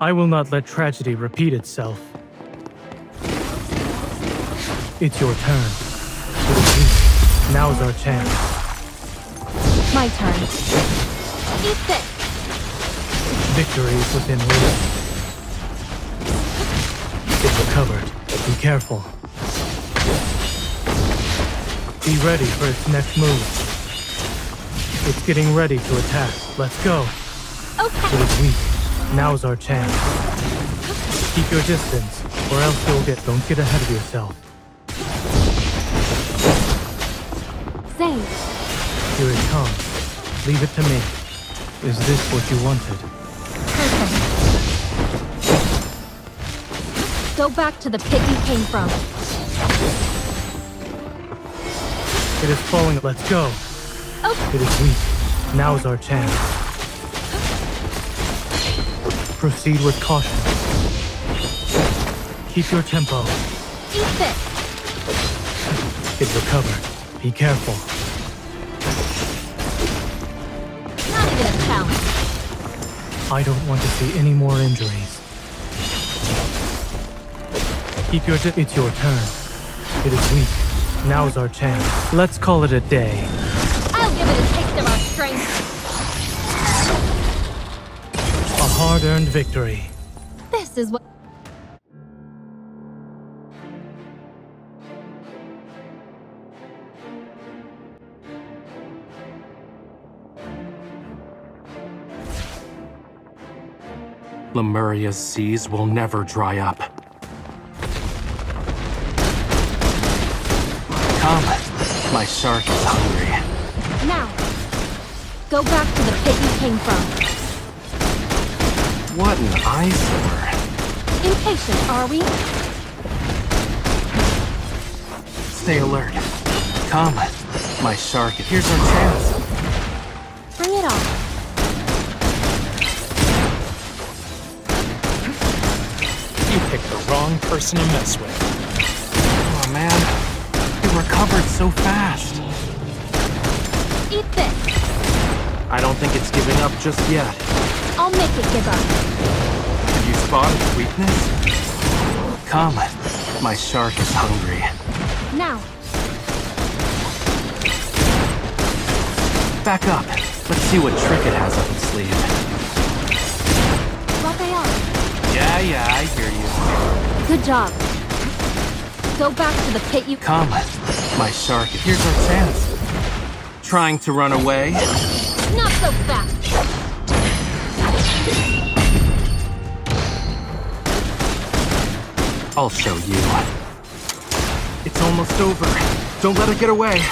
I will not let tragedy repeat itself. It's your turn. It is weak. Now's our chance. My turn. Eat this! Victory is within reach. It's recovered. Be careful. Be ready for its next move. It's getting ready to attack. Let's go. It Okay. is weak. Now's our chance. Keep your distance, or else you'll get. Don't get ahead of yourself. Zayne, Here it comes. Leave it to me. Is this what you wanted? perfect. Go back to the pit you came from. It is falling. Let's go. Okay. It is weak. Now's our chance. Proceed with caution. Keep your tempo. Eat this! It recovered. Be careful. Not even a challenge. I don't want to see any more injuries. Keep your di- It's your turn. It is weak. Now's our chance. Let's call it a day. I'll give it a taste of our hard-earned victory. This is what. Lemuria's seas will never dry up. Come, my shark is hungry. Now! Go back to the pit you came from. What an eyesore. Impatient, are we? Stay alert. Come, my shark. Here's our chance. Bring it on. You picked the wrong person to mess with. Oh man, you recovered so fast. Eat this! I don't think it's giving up just yet. I'll make it give up. Have you spotted its weakness? Come, my shark is hungry. Now! Back up. Let's see what trick it has up its sleeve. Rafayel, Yeah, yeah, I hear you. good job. Go back to the pit you- Come, my shark. Here's our chance. Trying to run away? Not so fast! I'll show you. It's almost over. Don't let it get away.